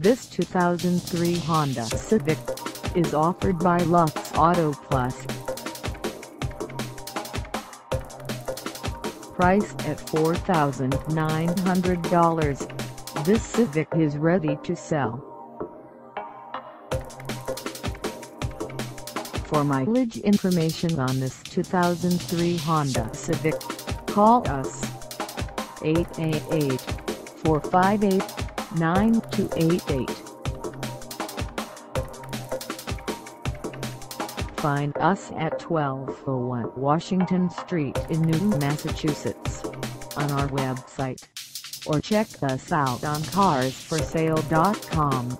This 2003 Honda Civic is offered by Lux Auto Plus. Priced at $4,900, this Civic is ready to sell. For mileage information on this 2003 Honda Civic, call us 888 458 9288. Find us at 1201 Washington Street in Newton, Massachusetts on our website or check us out on carsforsale.com.